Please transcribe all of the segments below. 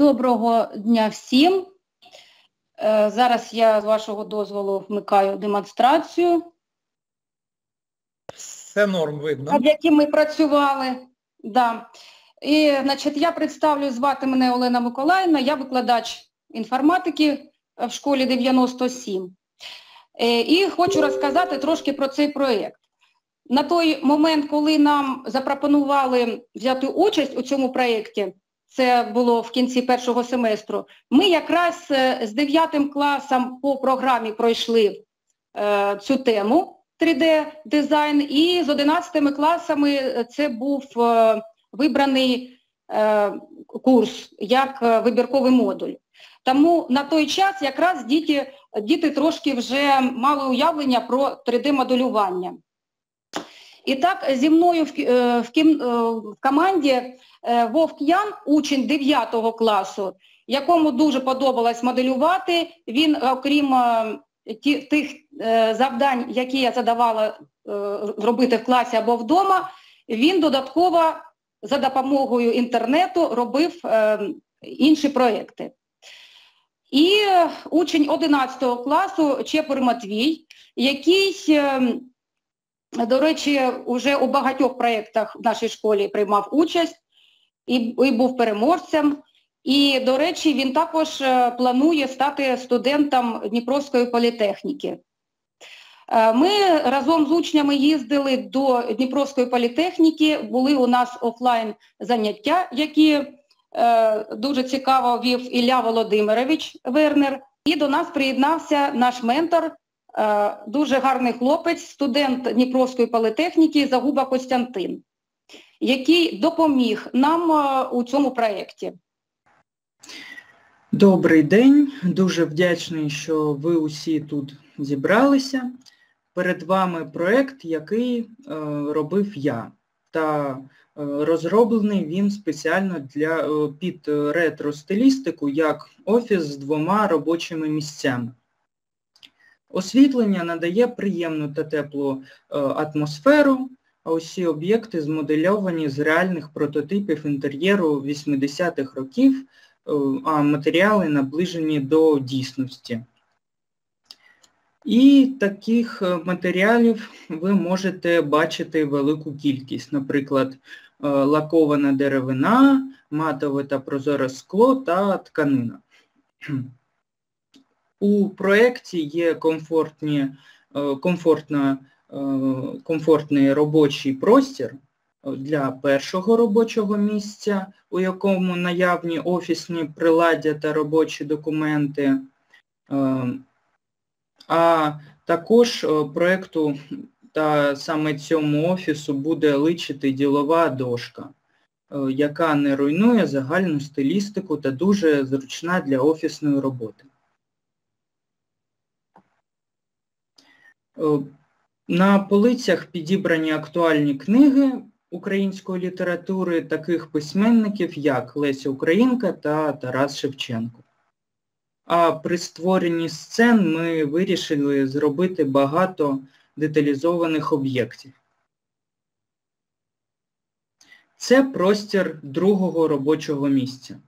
Доброго дня всім. Е, зараз я з вашого дозволу вмикаю демонстрацію, Все норм видно. над яким ми працювали. Да. І, значить, я представлю, звати мене Олена Миколаївна, я викладач інформатики в школі 97. Е, І хочу розказати трошки про цей проєкт. На той момент, коли нам запропонували взяти участь у цьому проєкті, це було в кінці першого семестру, ми якраз е, з 9 класом по програмі пройшли е, цю тему 3D-дизайн, і з 11 класами е, це був вибраний курс як вибірковий модуль. Тому на той час якраз діти, діти трошки вже мали уявлення про 3D-моделювання. І так зі мною в, е, в, е, в команді е, Вовк Ян, учень 9 класу, якому дуже подобалось моделювати. Він, окрім тих завдань, які я задавала робити в класі або вдома, він додатково за допомогою інтернету робив інші проекти. І учень 11 класу Чепур Матвій, який до речі, вже у багатьох проєктах в нашій школі приймав участь і, і був переможцем. І, до речі, він також е, планує стати студентом Дніпровської політехніки. Е, Ми разом з учнями їздили до Дніпровської політехніки, були у нас офлайн заняття, які е, дуже цікаво вів Ілля Володимирович Вернер. І до нас приєднався наш ментор дуже гарний хлопець, студент Дніпровської політехніки Загуба Костянтин, який допоміг нам е, у цьому проєкті. Добрий день, дуже вдячний, що ви усі тут зібралися. Перед вами проєкт, який е, робив я. Та е, розроблений він спеціально для, е, під ретро-стилістику як офіс з двома робочими місцями. Освітлення надає приємну та теплу е, атмосферу, а усі об'єкти змодельовані з реальних прототипів інтер'єру 80-х років, е, а матеріали наближені до дійсності. І таких е, матеріалів ви можете бачити велику кількість, наприклад, лакована деревина, матове та прозоре скло та тканина. У проєкті є комфортні, е, комфортна, е, комфортний робочий простір для першого робочого місця, у якому наявні офісні приладдя та робочі документи. Е, А також проєкту та саме цьому офісу буде личити ділова дошка, яка не руйнує загальну стилістику та дуже зручна для офісної роботи. На полицях підібрані актуальні книги української літератури таких письменників, як Леся Українка та Тарас Шевченко. А при створенні сцен ми вирішили зробити багато деталізованих об'єктів. Це простір другого робочого місця.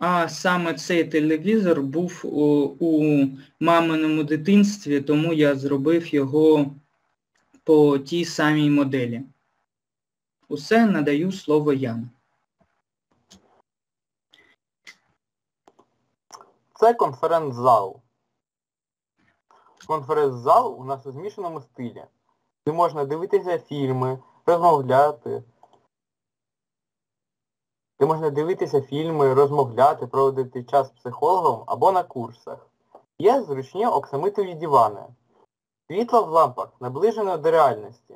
А саме цей телевізор був у, у маминому дитинстві, тому я зробив його по тій самій моделі. Усе надаю слово Яну. Це конференц-зал. Конференц-зал у нас у змішаному стилі, де можна дивитися фільми, розмовляти, де можна дивитися фільми, розмовляти, проводити час з психологом або на курсах. Є зручні оксамитові дивани. Світло в лампах наближено до реальності,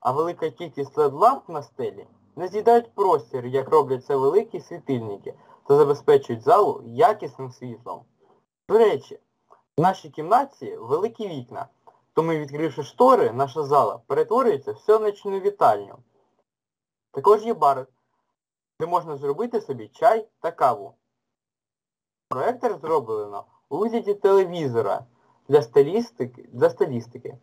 а велика кількість LED-ламп на стелі не з'їдають простір, як роблять це великі світильники, та забезпечують залу якісним світлом. До речі, в нашій кімнаті великі вікна, тому відкривши штори, наша зала перетворюється в сонячну вітальню. Також є бар, де можна зробити собі чай та каву. Проектор зроблено у вигляді телевізора для стилістики, для стилістики.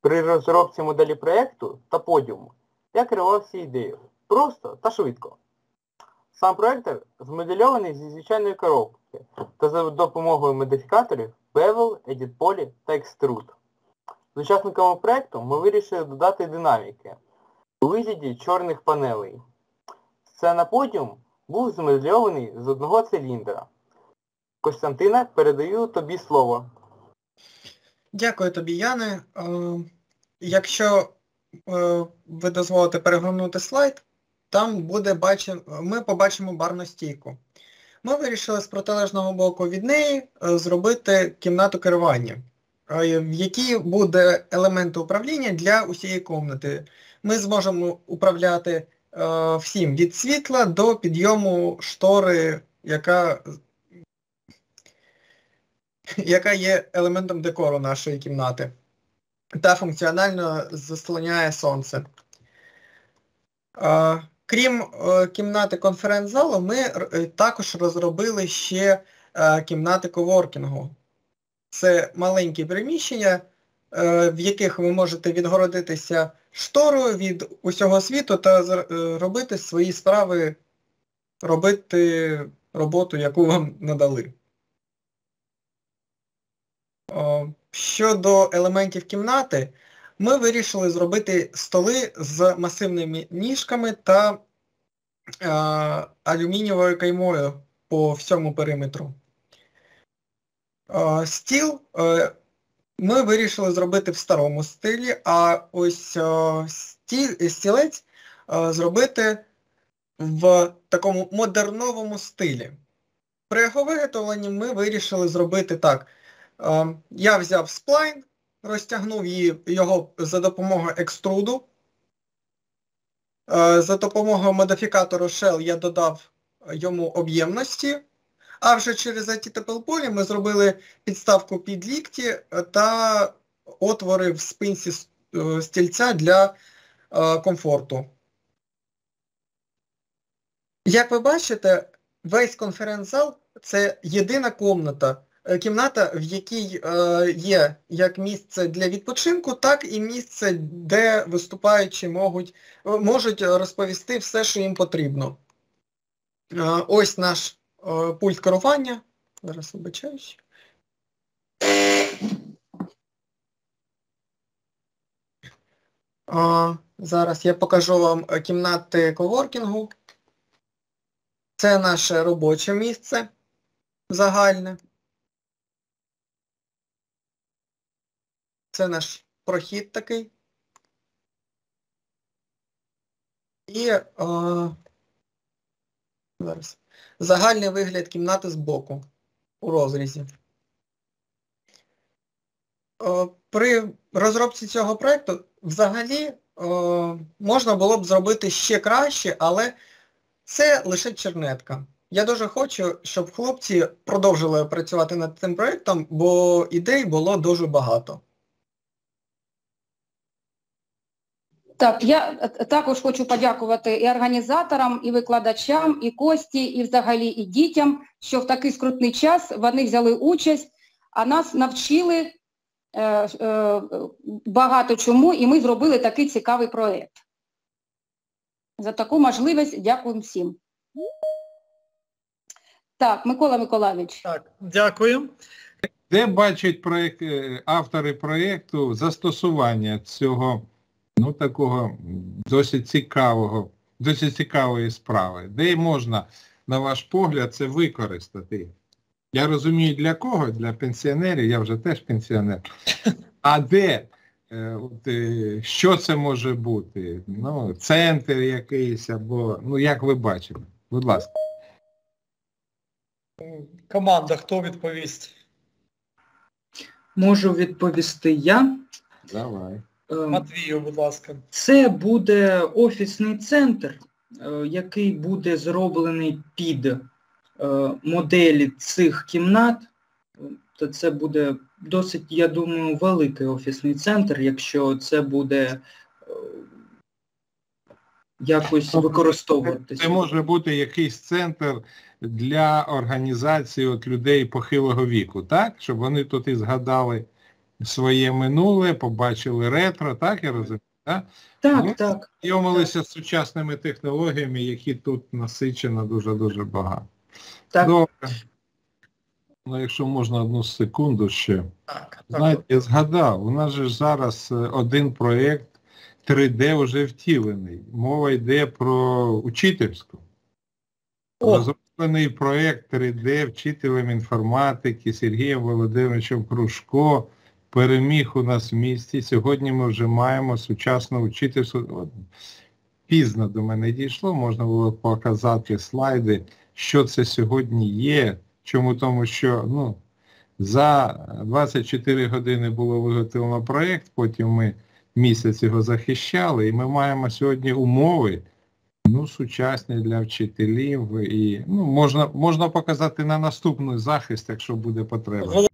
При розробці моделі проєкту та подіуму я керувався ідеєю. Просто та швидко. Сам проєктор змодельований зі звичайної коробки та за допомогою модифікаторів Bevel, Edit Poly та Extrude. З учасниками проєкту ми вирішили додати динаміки у вигляді чорних панелей. Сцена подіум був змодельований з одного циліндра. Костянтине, передаю тобі слово. Дякую тобі, Яне. Е, Якщо е, ви дозволите перегорнути слайд, там буде бачи... ми побачимо барну стійку. Ми вирішили з протилежного боку від неї е, зробити кімнату керування, в якій буде елементи управління для усієї кімнати. Ми зможемо управляти всім від світла до підйому штори, яка яка є елементом декору нашої кімнати та функціонально заслоняє сонце. Е, Крім е, кімнати конференц-залу, ми е, також розробили ще е, кімнати коворкінгу. Це маленькі приміщення, е, в яких ви можете відгородитися шторою від усього світу та е, робити свої справи, робити роботу, яку вам надали. Щодо елементів кімнати, ми вирішили зробити столи з масивними ніжками та е, алюмінієвою каймою по всьому периметру. Е, стіл е, ми вирішили зробити в старому стилі, а ось е, сті, стілець е, зробити в такому модерновому стилі. При його виготовленні ми вирішили зробити так. Е, Я взяв сплайн, розтягнув її, його за допомогою екструду. За допомогою модифікатору Shell я додав йому об'ємності, а вже через ITTPL полі ми зробили підставку під лікті та отвори в спинці е, стільця для е, комфорту. Як ви бачите, весь конференц-зал це єдина комната, е, кімната, в якій є як місце для відпочинку, так і місце, де виступаючі можуть, можуть розповісти все, що їм потрібно. Ось наш пульт керування. Зараз вибачаюсь. Е, Зараз я покажу вам е, кімнати коворкінгу. Це наше робоче місце загальне. Це наш прохід такий. І е, зараз. Загальний вигляд кімнати збоку у розрізі. Е, При розробці цього проєкту взагалі е, можна було б зробити ще краще, але це лише чернетка. Я дуже хочу, щоб хлопці продовжили працювати над цим проєктом, бо ідей було дуже багато. Так, я е, також хочу подякувати і організаторам, і викладачам, і Кості, і взагалі і дітям, що в такий скрутний час вони взяли участь, а нас навчили е, е, багато чому, і ми зробили такий цікавий проєкт. За таку можливість дякую всім. Так, Микола Миколайович. Так, дякую. Де бачать проєкт, е, автори проєкту застосування цього, ну такого досить цікавого, досить цікавої справи? Де можна, на ваш погляд, це використати? Я розумію, для кого? Для пенсіонерів, я вже теж пенсіонер. А де? Е, От, е, що це може бути? Ну, центр якийсь або, ну як ви бачите? Будь ласка. Команда, хто відповість? Можу відповісти я. Давай. Е, Матвію, будь ласка. Це буде офісний центр, е, який буде зроблений під е, моделі цих кімнат. То це буде досить, я думаю, великий офісний центр, якщо це буде е, якось використовуватися. Це може бути якийсь центр для організації от людей похилого віку, так? Щоб вони тут і згадали своє минуле, побачили ретро, так я розумію? Так? Так, Ну, так. Знайомилися з сучасними технологіями, які тут насичено дуже-дуже багато. Так. Добре. Ну, якщо можна одну секунду ще. Так, так. Знаєте, я згадав, у нас же зараз е, один проєкт 3D вже втілений. Мова йде про учительську. О. Розроблений проєкт 3D вчителем інформатики Сергієм Володимировичем Кружко переміг у нас в місті. Сьогодні ми вже маємо сучасну учительську. Пізно до мене дійшло, можна було показати слайди, що це сьогодні є. Чому тому, що ну, за 24 години було виготовлено проєкт, потім ми місяць його захищали, і ми маємо сьогодні умови, ну, сучасні для вчителів, і ну, можна, можна показати на наступний захист, якщо буде потреба.